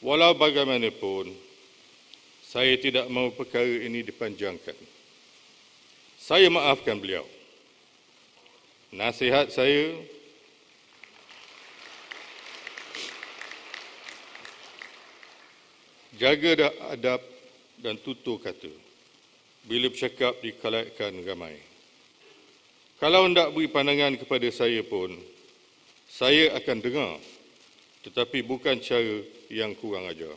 Walau bagaimanapun, saya tidak mahu perkara ini dipanjangkan. Saya maafkan beliau. Nasihat saya jaga adab dan tutur kata bila bercakap di kalayakan ramai. Kalau hendak beri pandangan kepada saya pun, saya akan dengar tetapi bukan cara yang kurang ajar.